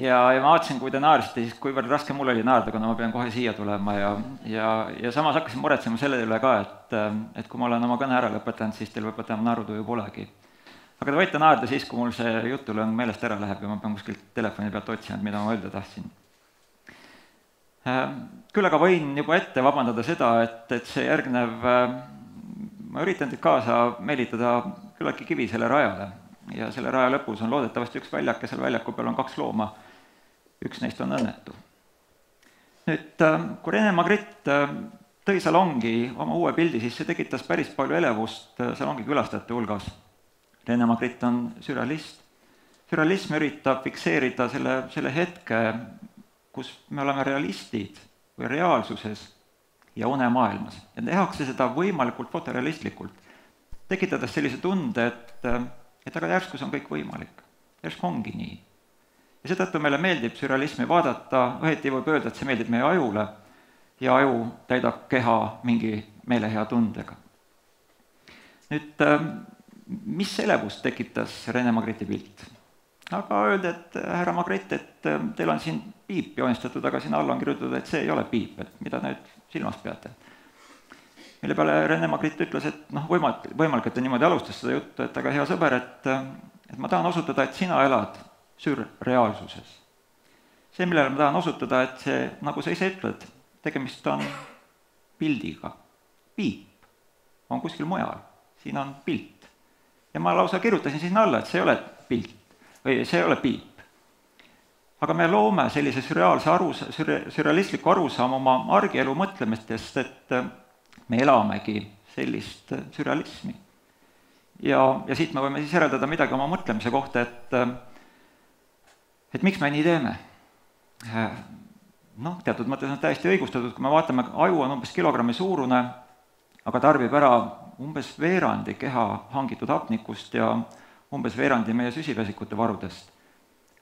ja, ja ma vaatasin, kui te naersite, siis kuivõrd raske mul oli naerda, kuna ma pean kohe siia tulema ja, ja, ja samas hakkasin muretsema selle üle ka, et, et kui ma olen oma kõne ära lõpetanud, siis teil võib-olla enam naerutuju polegi. aga te võite naerda siis, kui mul see jutulõng meelest ära läheb ja ma pean kuskilt telefoni pealt otsima, et mida ma öelda tahtsin. Küll aga võin juba ette vabandada seda, et, et see järgnev, ma üritan teid kaasa meelitada küllaltki kivisele rajale ja selle raja lõpus on loodetavasti üks väljak ja seal väljaku peal on kaks looma üks neist on õnnetu. nüüd, äh, kui Rene Magritte äh, tõi salongi oma uue pildi, siis see tekitas päris palju elevust äh, salongi külastajate hulgas. Rene Magritte on sürrealist. sürrealism üritab fikseerida selle, selle hetke, kus me oleme realistid või reaalsuses ja unemaailmas. ja tehakse seda võimalikult fotorealistlikult, tekitades sellise tunde, et, et aga järsku see on kõik võimalik. järsku ongi nii ja seetõttu meile meeldib sürrealismi vaadata, õieti võib öelda, et see meeldib meie ajule ja aju täidab keha mingi meelehea tundega. nüüd, ähm, mis elevust tekitas Rene Magreti pilt? aga öeldi, et äh, härra Magret, et ähm, teil on siin piip joonistatud, aga sinna alla on kirjutatud, et see ei ole piip, et mida nüüd silmas peate? mille peale Rene Magritte ütles, et noh, võimalik, võimalik, et ta niimoodi alustas seda juttu, et aga hea sõber, et äh, et ma tahan osutada, et sina elad sürreaalsuses. see, millele ma tahan osutada, et see, nagu sa ise ütled, tegemist on pildiga. piip on kuskil mujal, siin on pilt. ja ma lausa kirjutasin sinna alla, et see ei ole pilt või see ei ole piip. aga me loome sellise sürreaalse aru, sürre-, sürrealistliku arusaama oma argielu mõtlemistest, et me elamegi sellist sürrealismi. ja, ja siit me võime siis järeldada midagi oma mõtlemise kohta, et et miks me nii teeme? Äh, noh, teatud mõttes on täiesti õigustatud, kui me vaatame, aju on umbes kilogrammi suurune, aga tarbib ära umbes veerandi keha hangitud hapnikust ja umbes veerandi meie süsivesikute varudest.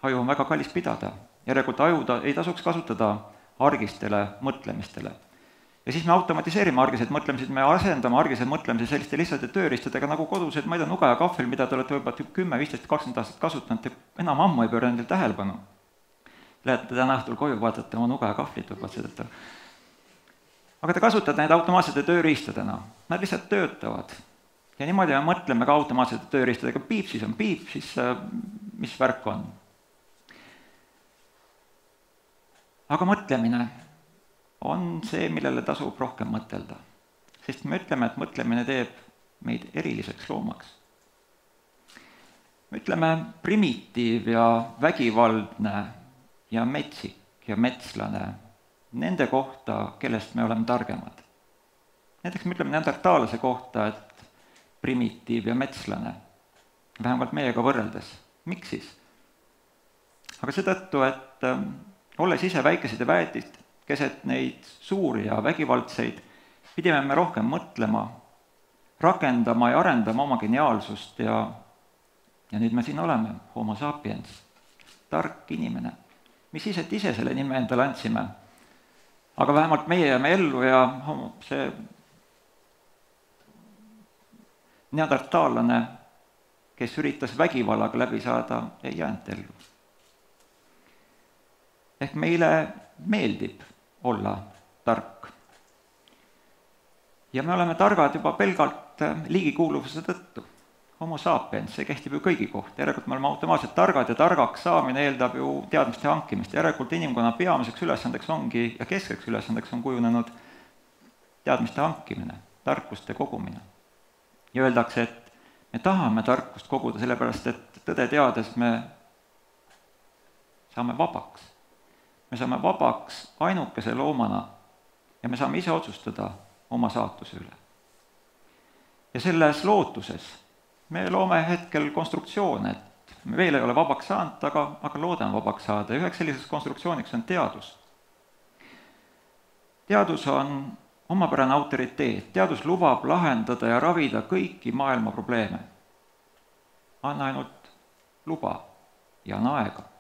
aju on väga kallis pidada, järelikult aju ta ei tasuks kasutada argistele mõtlemistele ja siis me automatiseerime argised mõtlemised, me asendame argise mõtlemise selliste lihtsate tööriistadega nagu kodused, ma ei tea, nuga ja kahvel, mida te olete võib-olla kümme, viisteist, kakskümmend aastat kasutanud, te enam ammu ei pööra nendele tähelepanu. Lähete täna õhtul koju, vaatate oma nuga ja kahvlit võib-olla seetõttu. aga te kasutate neid automaatsete tööriistadena, nad lihtsalt töötavad. ja niimoodi me mõtleme ka automaatsete tööriistadega, piip siis on piip, siis äh, mis värk on. aga mõtlemine on see, millele tasub rohkem mõtelda. sest me ütleme, et mõtlemine teeb meid eriliseks loomaks. me ütleme primitiiv ja vägivaldne ja metsik ja metslane nende kohta, kellest me oleme targemad. näiteks me ütleme neandertaalase kohta, et primitiiv ja metslane, vähemalt meiega võrreldes. miks siis? aga seetõttu, et äh, olles ise väikesed ja väetid, keset neid suuri ja vägivaldseid, pidime me rohkem mõtlema, rakendama ja arendama oma geniaalsust ja ja nüüd me siin oleme, homo sapiens, tark inimene. mis siis, et ise selle nime endale andsime, aga vähemalt meie jääme ellu ja see neandertaallane, kes üritas vägivallaga läbi saada, ei jäänud ellu. ehk meile meeldib olla tark. ja me oleme targad juba pelgalt äh, liigikuuluvuse tõttu. Homo sapiens, see kehtib ju kõigi kohta, järelikult me oleme automaatselt targad ja targaks saamine eeldab ju teadmiste hankimist, järelikult inimkonna peamiseks ülesandeks ongi ja keskseks ülesandeks on kujunenud teadmiste hankimine, tarkuste kogumine. ja öeldakse, et me tahame tarkust koguda, sellepärast et tõde teades me saame vabaks me saame vabaks ainukese loomana ja me saame ise otsustada oma saatuse üle. ja selles lootuses me loome hetkel konstruktsioone, et me veel ei ole vabaks saanud, aga, aga loodame vabaks saada ja üheks selliseks konstruktsiooniks on teadus. teadus on omapärane autoriteet, teadus lubab lahendada ja ravida kõiki maailma probleeme. anna ainult luba ja on aega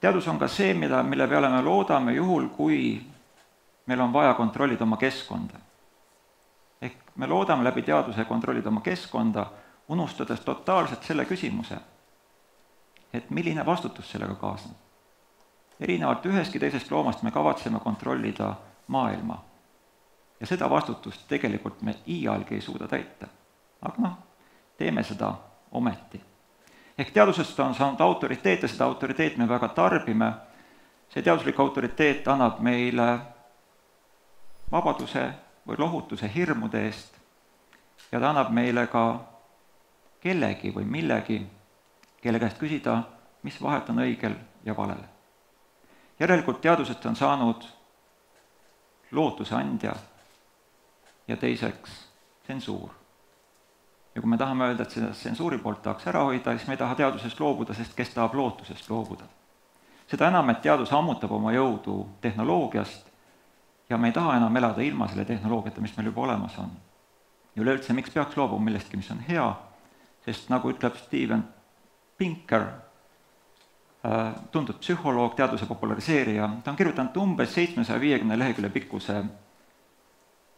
teadus on ka see, mida, mille peale me loodame juhul, kui meil on vaja kontrollida oma keskkonda. ehk me loodame läbi teaduse kontrollida oma keskkonda, unustades totaalselt selle küsimuse, et milline vastutus sellega kaasneb. erinevalt ühestki teisest loomast me kavatseme kontrollida maailma. ja seda vastutust tegelikult me iialgi ei suuda täita. aga noh, teeme seda ometi. Ehk teadusest on saanud autoriteet ja seda autoriteeti me väga tarbime, see teaduslik autoriteet annab meile vabaduse või lohutuse hirmude eest ja ta annab meile ka kellegi või millegi, kelle käest küsida, mis vahet on õigel ja valel. järelikult teadusest on saanud lootuse andja ja teiseks tsensuur. Ja kui me tahame öelda, et seda tsensuuri poolt tahaks ära hoida, siis me ei taha teadusest loobuda, sest kes tahab lootusest loobuda? seda enam, et teadus ammutab oma jõudu tehnoloogiast ja me ei taha enam elada ilma selle tehnoloogiata, mis meil juba olemas on. ja üleüldse, miks peaks loobuma millestki, mis on hea, sest nagu ütleb Steven Pinker, äh, tuntud psühholoog, teaduse populariseerija, ta on kirjutanud umbes seitsmesaja viiekümne lehekülje pikkuse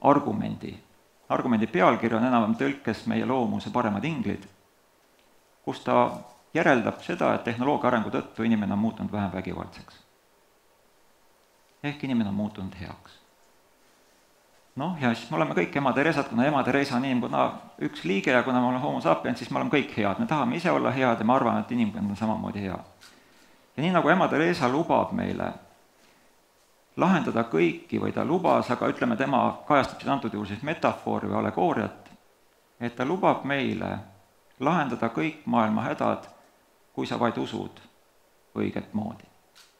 argumendi. Argumendi pealkiri on enam-vähem tõlkes Meie loomuse paremad inglid, kus ta järeldab seda, et tehnoloogia arengu tõttu inimene on muutunud vähem vägivaldseks. ehk inimene on muutunud heaks noh, ja siis me oleme kõik ema Teresad, kuna ema Teresa on inimkonna üks liige ja kuna me oleme homo sapiens, siis me oleme kõik head, me tahame ise olla head ja ma arvan, et inimkond on samamoodi hea. ja nii, nagu ema Teresa lubab meile lahendada kõiki või ta lubas, aga ütleme, tema kajastab siin antud juhul siis metafoori või allegooriat, et ta lubab meile lahendada kõik maailma hädad, kui sa vaid usud õiget moodi.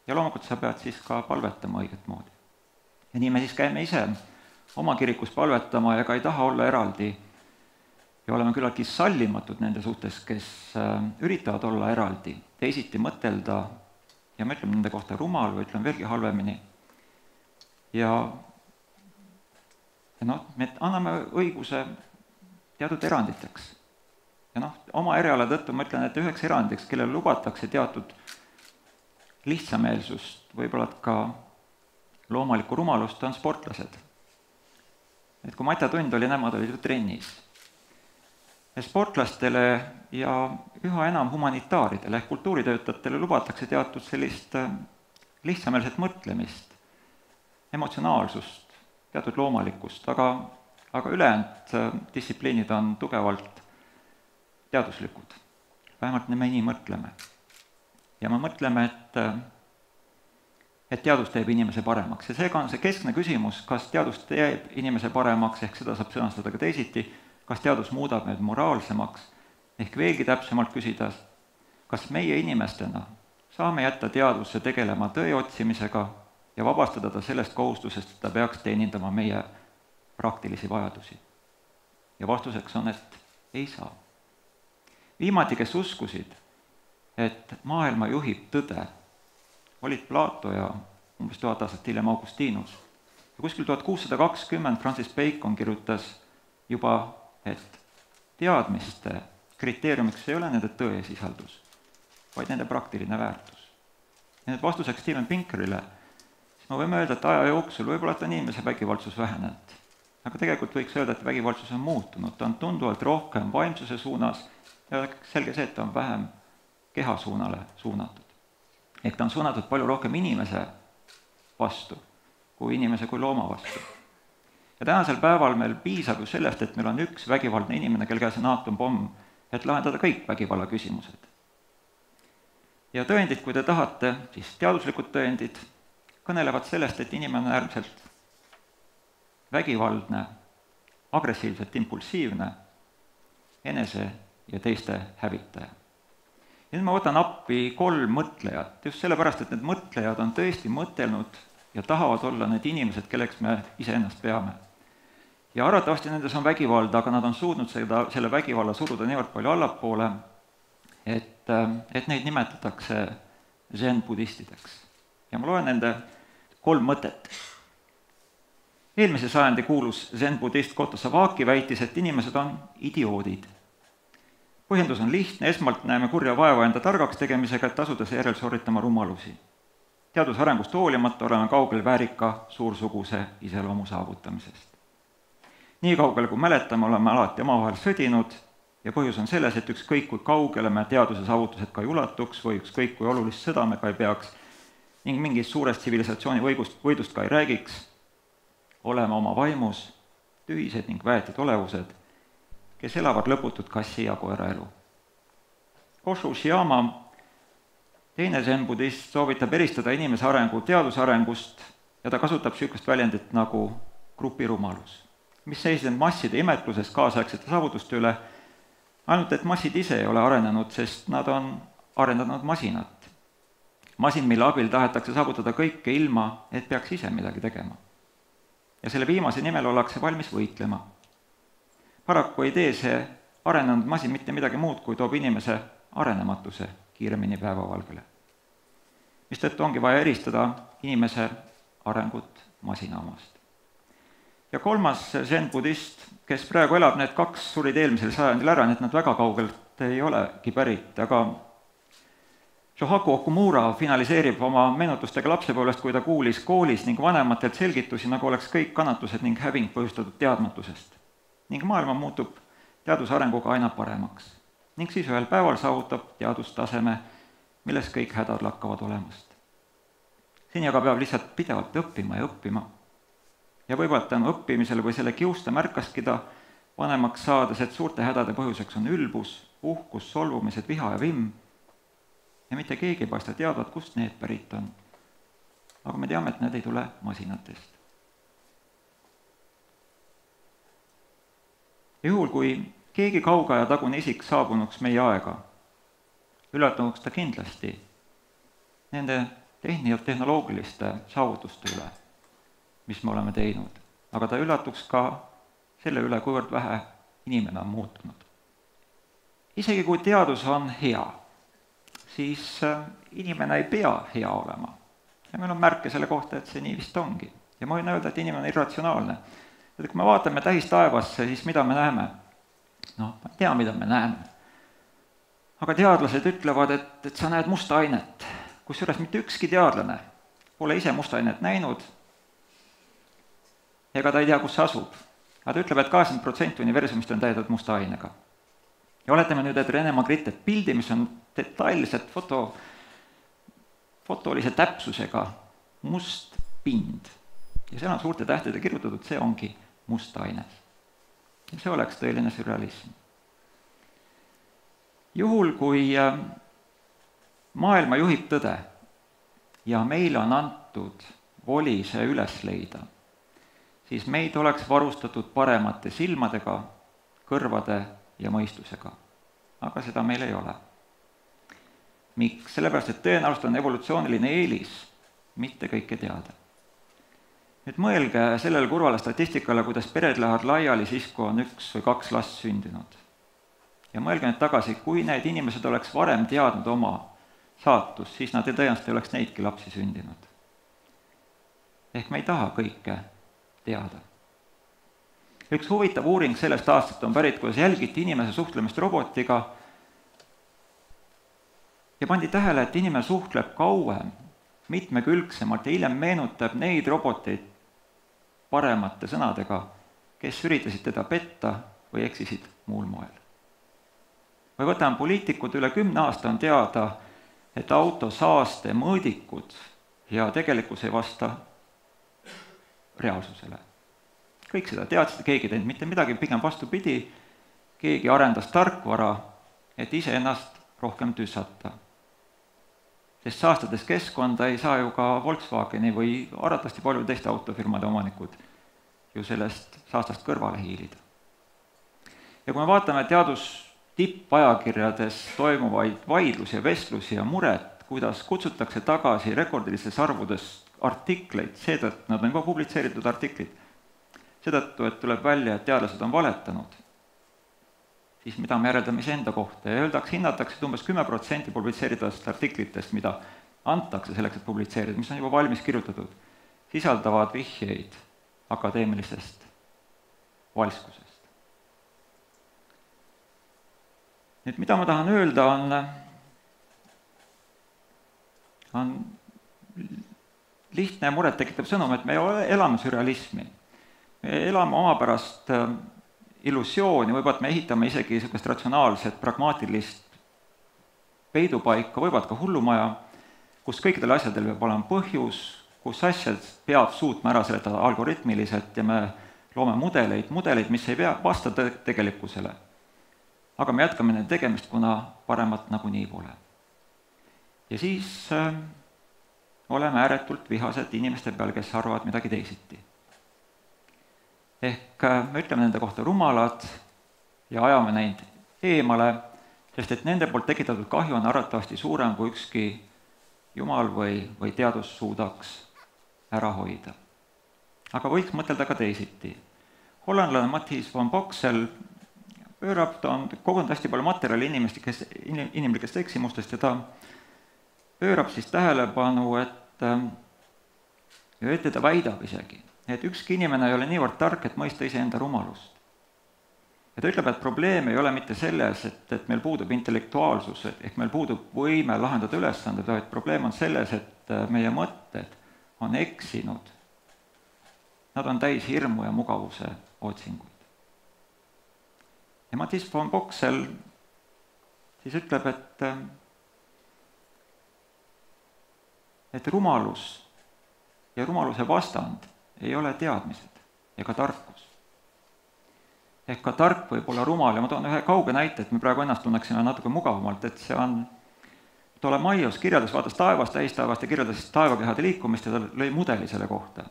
ja loomulikult sa pead siis ka palvetama õiget moodi. ja nii me siis käime ise oma kirikus palvetama ja ka ei taha olla eraldi. ja oleme küllaltki sallimatud nende suhtes, kes äh, üritavad olla eraldi, teisiti mõtelda ja me ütleme nende kohta rumal või ütleme veelgi halvemini. Ja, ja noh, me anname õiguse teatud eranditeks. ja noh, oma eriala tõttu ma ütlen, et üheks erandiks, kellele lubatakse teatud lihtsameelsust, võib-olla ka loomulikku rumalust, on sportlased et kui Matja Tund oli, nemad olid ju trennis. ja sportlastele ja üha enam humanitaaridele ehk kultuuritöötajatele lubatakse teatud sellist äh, lihtsameelset mõtlemist, emotsionaalsust, teatud loomalikkust, aga, aga ülejäänud äh, distsipliinid on tugevalt teaduslikud. vähemalt me nii mõtleme. ja me mõtleme, et äh, et teadus teeb inimese paremaks ja seega on see keskne küsimus, kas teadus teeb inimese paremaks, ehk seda saab sõnastada ka teisiti, kas teadus muudab meid moraalsemaks, ehk veelgi täpsemalt küsida, kas meie inimestena saame jätta teadvusse tegelema tõe otsimisega ja vabastada ta sellest kohustusest, et ta peaks teenindama meie praktilisi vajadusi. ja vastuseks on, et ei saa. viimati, kes uskusid, et maailma juhib tõde olid Plato ja umbes tuhat aastat hiljem Augustinus. ja kuskil tuhat kuussada kakskümmend Francis Bacon kirjutas juba, et teadmiste kriteeriumiks ei ole nende tõesisaldus, vaid nende praktiline väärtus. ja nüüd vastuseks Steven Pinkerile, me võime öelda, et aja jooksul võib-olla on inimese vägivaldsus vähenenud. aga tegelikult võiks öelda, et vägivaldsus on muutunud, ta on tunduvalt rohkem vaimsuse suunas ja selge see, et ta on vähem keha suunale suunatud ehk ta on suunatud palju rohkem inimese vastu kui inimese kui looma vastu. ja tänasel päeval meil piisab ju sellest, et meil on üks vägivaldne inimene, kelle käes on aatompomm, et lahendada kõik vägivalla küsimused. ja tõendid, kui te tahate, siis teaduslikud tõendid kõnelevad sellest, et inimene on äärmiselt vägivaldne, agressiivselt impulsiivne, enese ja teiste hävitaja ja nüüd ma võtan appi kolm mõtlejat, just sellepärast, et need mõtlejad on tõesti mõtelnud ja tahavad olla need inimesed, kelleks me iseennast peame. ja arvatavasti nendes on vägivalda, aga nad on suutnud seda, selle vägivalla suruda niivõrd palju allapoole, et, et neid nimetatakse zen-budistideks. ja ma loen nende kolm mõtet. eelmise sajandi kuulus zen-budist Koto Savaki väitis, et inimesed on idioodid põhjendus on lihtne, esmalt näeme kurja vaeva enda targaks tegemisega, et asuda seejärel sooritama rumalusi. teaduse arengust hoolimata oleme kaugel väärika suursuguse iseloomu saavutamisest. nii kaugel, kui mäletame, oleme alati omavahel sõdinud ja põhjus on selles, et ükskõik, kui kaugele me teaduse saavutused ka ei ulatuks või ükskõik, kui olulist sõda me ka ei peaks ning mingist suurest tsivilisatsiooni võigust, võidust ka ei räägiks, oleme oma vaimus tühised ning väetud olevused, kes elavad lõputut kassi ja koera elu. Koshu Shiyama, teine zen-budist, soovitab eristada inimese arengu teaduse arengust ja ta kasutab niisugust väljendit nagu grupirumalus, mis seisneb masside imetluses kaasaegsete saavutuste üle ainult et massid ise ei ole arenenud, sest nad on arendanud masinat. Masin, mille abil tahetakse saavutada kõike ilma, et peaks ise midagi tegema. ja selle viimase nimel ollakse valmis võitlema. paraku ei tee see arenenud masin mitte midagi muud, kui toob inimese arenematuse kiiremini päevavalgele. mistõttu ongi vaja eristada inimese arengut masina omast. ja kolmas zen-budist kes praegu elab, need kaks surid eelmisel sajandil ära, nii et nad väga kaugelt ei olegi pärit, aga Shohaku Okumura finaliseerib oma meenutustega lapsepõlvest, kui ta kuulis koolis ning vanematelt selgitusi, nagu oleks kõik kannatused ning häving põhjustatud teadmatusest. ning maailm muutub teaduse arenguga aina paremaks. ning siis ühel päeval saavutab teadustaseme, milles kõik hädad lakkavad olemast. seni aga peab lihtsalt pidevalt õppima ja õppima ja võib-olla tänu õppimisele või selle kiuste märkaski ta vanemaks saades, et suurte hädade põhjuseks on ülbus, uhkus, solvumised, viha ja vimm, ja mitte keegi ei paista teadvat, kust need pärit on. aga me teame, et need ei tule masinatest. juhul, kui keegi kauge aja tagune isik saabunuks meie aega, üllatunuks ta kindlasti nende tehni-, tehnoloogiliste saavutuste üle mis me oleme teinud. aga ta üllatuks ka selle üle, kuivõrd vähe inimene on muutunud. isegi kui teadus on hea, siis äh, inimene ei pea hea olema. ja meil on märke selle kohta, et see nii vist ongi. ja ma võin öelda, et inimene on irratsionaalne. et kui me vaatame tähistaevasse, siis mida me näeme? noh, ma ei tea, mida me näeme. aga teadlased ütlevad, et, et sa näed musta ainet, kusjuures mitte ükski teadlane pole ise musta ainet näinud ega ta ei tea, kus see asub. aga ta ütleb et, et kaheksakümmend protsenti universumist on täidetud musta ainega. ja oletame nüüd, et Rene Magritte pildi, mis on detailselt foto, fotolise täpsusega must pind ja on suurte tähtedega kirjutatud, see ongi must aine. ja see oleks tõeline sürrealism. juhul, kui äh, maailma juhib tõde ja meile on antud voli see üles leida siis meid oleks varustatud paremate silmadega, kõrvade ja mõistusega. aga seda meil ei ole. Miks? sellepärast, et tõenäoliselt on evolutsiooniline eelis mitte kõike teada. nüüd mõelge sellele kurvale statistikale, kuidas pered lähevad laiali siis, kui on üks või kaks last sündinud. ja mõelge nüüd tagasi, kui need inimesed oleks varem teadnud oma saatust, siis nad tõenäoliselt ei oleks neidki lapsi sündinud. ehk me ei taha kõike teada. üks huvitav uuring sellest aastast on pärit, kuidas jälgiti inimese suhtlemist robotiga ja pandi tähele, et inimene suhtleb kauem, mitmekülgsemalt ja hiljem meenutab neid roboteid paremate sõnadega, kes üritasid teda petta või eksisid muul moel. või võtame poliitikud, üle kümne aasta on teada, et auto saaste mõõdikud ja tegelikkus ei vasta reaalsusele. kõik seda teadsid, keegi ei teinud mitte midagi, pigem vastupidi, keegi arendas tarkvara, et iseennast rohkem tüssata. Sest saastades keskkonda ei saa ju ka Volkswageni või arvatavasti paljude teiste autofirmade omanikud ju sellest saastast kõrvale hiilida. ja kui me vaatame teadus tippajakirjades toimuvaid vaidlusi ja vestlusi ja muret, kuidas kutsutakse tagasi rekordilistes arvudes artikleid, seetõttu, nad on ka publitseeritud artiklid, seetõttu, et tuleb välja, et teadlased on valetanud, siis mida me järeldame iseenda kohta ja öeldakse, hinnatakse, et umbes kümme protsenti publitseeritavatest artiklitest, mida antakse selleks, et publitseerida, mis on juba valmis kirjutatud, sisaldavad vihjeid akadeemilisest valskusest. nüüd mida ma tahan öelda, on, on lihtne ja murettekitav sõnum, et me elame sürrealismi. me elame omapärast illusiooni, võib-olla et me ehitame isegi niisugust ratsionaalset, pragmaatilist peidupaika, võib-olla ka hullumaja, kus kõikidel asjadel peab olema põhjus, kus asjad peab suutma ära seletada algoritmiliselt ja me loome mudeleid, mudeleid, mis ei pea, vasta te-, tegelikkusele. aga me jätkame nende tegemist, kuna paremat nagunii pole. ja siis äh, oleme ääretult vihased inimeste peale, kes arvavad midagi teisiti ehk äh, me ütleme nende kohta rumalad ja ajame neid eemale, sest et nende poolt tekitatud kahju on arvatavasti suurem, kui ükski jumal või, või teadus suudaks ära hoida. aga võiks mõtelda ka teisiti. hollandlane Matthis von Boxel pöörab, ta on kogunud hästi palju materjali inimeste, kes, inimlikest eksimustest ja ta pöörab siis tähelepanu, et ja äh, ette ta väidab isegi, et ükski inimene ei ole niivõrd tark, et mõista iseenda rumalust. ja ta ütleb, et probleem ei ole mitte selles, et, et meil puudub intellektuaalsus, ehk meil puudub võime lahendada ülesanded, vaid probleem on selles, et äh, meie mõtted on eksinud. Nad on täis hirmu ja mugavuse otsinguid. ja Mattis von Boxel siis ütleb, et äh, et rumalus ja rumaluse vastand ei ole teadmised ega tarkus. ehk ka tark võib olla rumal ja ma toon ühe kauge näite, et me praegu ennast tunneksime natuke mugavamalt, et see on Ptolemaios kirjeldas, vaatas taevast, täistaevast ja kirjeldas taevakehade liikumist ja ta lõi mudeli selle kohta.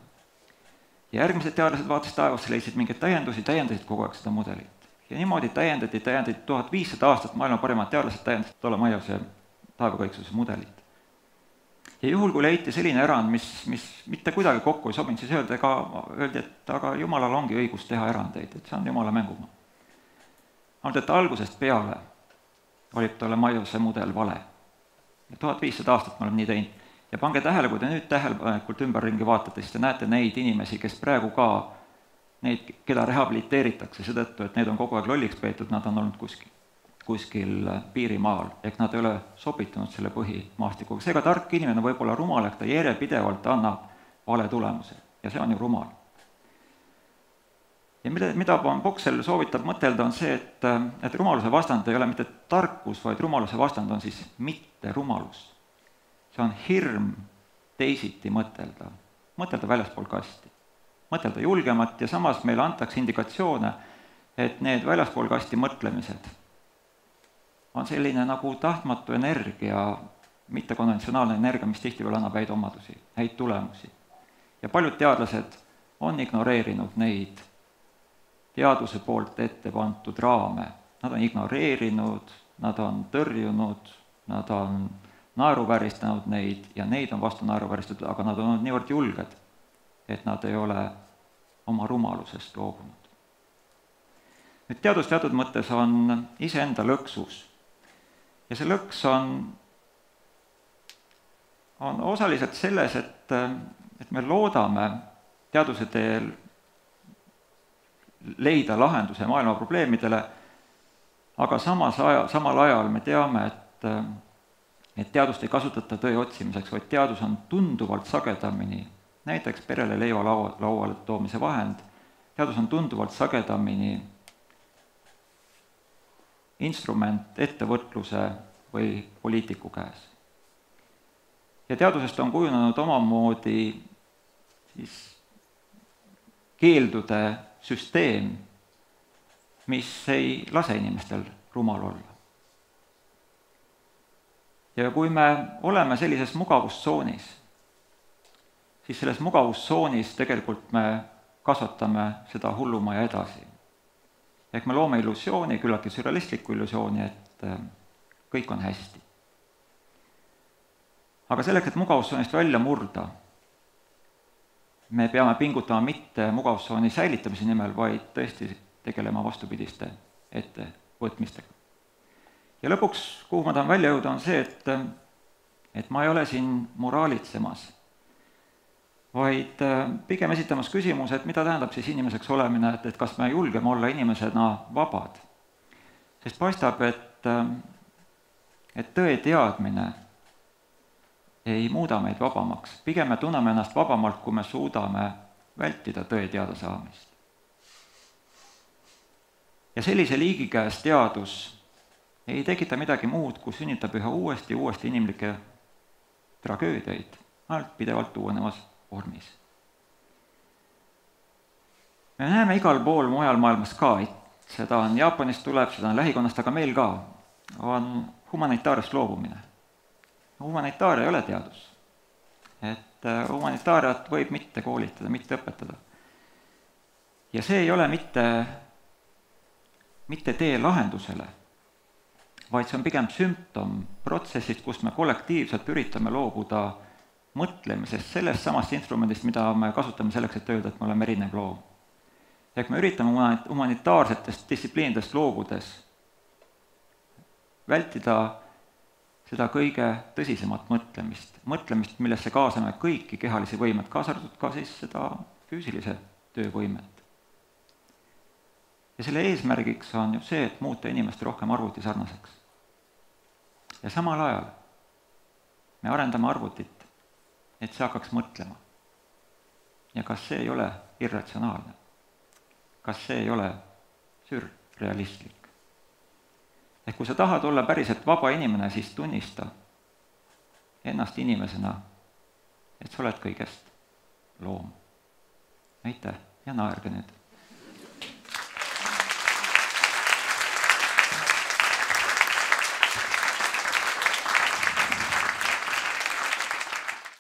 ja järgmised teadlased vaatasid taevasse, leidsid mingeid täiendusi, täiendasid kogu aeg seda mudelit. ja niimoodi täiendati, täiendati, tuhat viissada aastat maailma parimad teadlased täiendasid Ptolemaiose taevakõiksuse mudelit ja juhul, kui leiti selline erand, mis, mis mitte kuidagi kokku ei sobinud, siis öeldi ka, öeldi, et aga jumalal ongi õigus teha erandeid, et see on jumala mängumaa. ainult et algusest peale oli talle Maiuse mudel vale. tuhat viissada aastat me oleme nii teinud. ja pange tähele, kui te nüüd tähelepanelikult ümberringi vaatate, siis te näete neid inimesi, kes praegu ka, neid, keda rehabiliteeritakse seetõttu, et neid on kogu aeg lolliks peetud, nad on olnud kuskil kuskil piirimaal, ehk nad ei ole sobitunud selle põhimaastikuga, seega tark inimene võib olla rumal, ehk ta järjepidevalt annab vale tulemuse. Ja see on ju rumal. ja mida, mida Boxel soovitab mõtelda, on see, et, et rumaluse vastand ei ole mitte tarkus, vaid rumaluse vastand on siis mitterumalus. see on hirm teisiti mõtelda, mõtelda väljaspool kasti, mõtelda julgemat ja samas meile antakse indikatsioone, et need väljaspool kasti mõtlemised on selline nagu tahtmatu energia, mittekonventsionaalne energia, mis tihtipeale annab häid omadusi, häid tulemusi. ja paljud teadlased on ignoreerinud neid teaduse poolt ette pandud raame, nad on ignoreerinud, nad on tõrjunud, nad on naeruvääristanud neid ja neid on vastu naeruvääristatud, aga nad on olnud niivõrd julged, et nad ei ole oma rumalusest loobunud. nüüd teadus teatud mõttes on iseenda lõksus ja see lõks on, on osaliselt selles, et, et me loodame teaduse teel leida lahenduse maailma probleemidele, aga samas aja, samal ajal me teame, et, et teadust ei kasutata tõe otsimiseks, vaid teadus on tunduvalt sagedamini näiteks perele leiva laua, lauale toomise vahend, teadus on tunduvalt sagedamini instrument ettevõtluse või poliitiku käes. ja teadusest on kujunenud omamoodi siis keeldude süsteem, mis ei lase inimestel rumal olla. ja kui me oleme sellises mugavustsoonis, siis selles mugavustsoonis tegelikult me kasvatame seda hullumaja edasi ehk me loome illusiooni, küllaltki sürrealistlikku illusiooni, et äh, kõik on hästi. aga selleks, et mugavustsoonist välja murda, me peame pingutama mitte mugavustsooni säilitamise nimel, vaid tõesti tegelema vastupidiste ettevõtmistega. ja lõpuks, kuhu ma tahan välja jõuda, on see, et et ma ei ole siin moraalitsemas vaid äh, pigem esitamas küsimuse, et mida tähendab siis inimeseks olemine, et, et kas me julgeme olla inimesena vabad. sest paistab, et, äh, et tõe teadmine ei muuda meid vabamaks, pigem me tunneme ennast vabamalt, kui me suudame vältida tõe teadasaamist. ja sellise liigi käes teadus ei tekita midagi muud, kui sünnitab üha uuesti ja uuesti inimlikke tragöödiaid, ainult pidevalt uuenevas vormis. me näeme igal pool mujal maailmas ka, et seda on, Jaapanist tuleb, seda on lähikonnast, aga meil ka, on humanitaariast loobumine. humanitaaria ei ole teadus. et äh, humanitaariat võib mitte koolitada, mitte õpetada. ja see ei ole mitte, mitte tee lahendusele, vaid see on pigem sümptom protsessist, kus me kollektiivselt üritame loobuda mõtlemisest, sellest samast instrumendist, mida me kasutame selleks, et öelda, et me oleme erinev loom ehk me üritame humanitaarsetest distsipliinidest loobudes vältida seda kõige tõsisemat mõtlemist, mõtlemist, millesse kaasame kõiki kehalisi võimeid, kaasa arvatud ka siis seda füüsilise töövõimet. ja selle eesmärgiks on ju see, et muuta inimest rohkem arvutisarnaseks. ja samal ajal me arendame arvutit, et see hakkaks mõtlema. ja kas see ei ole irratsionaalne? kas see ei ole sürrealistlik? ehk kui sa tahad olla päriselt vaba inimene, siis tunnista ennast inimesena, et sa oled kõigest loom. aitäh ja naerge nüüd